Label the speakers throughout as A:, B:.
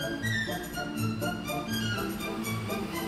A: Thank you.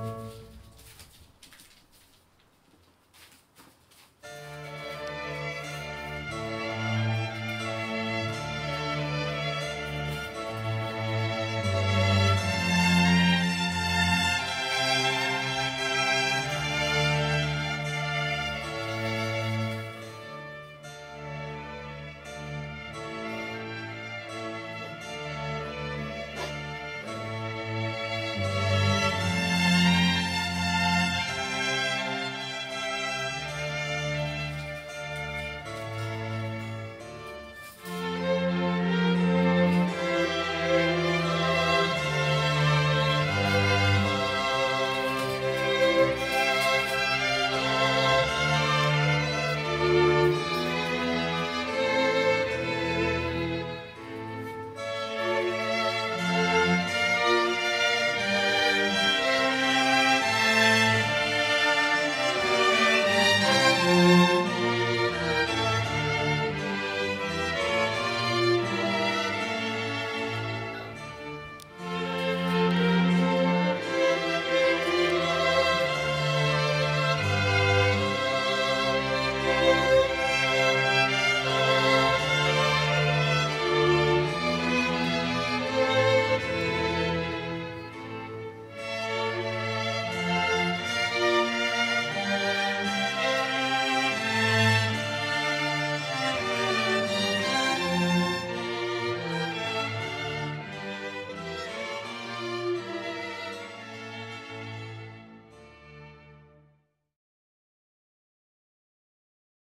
A: Música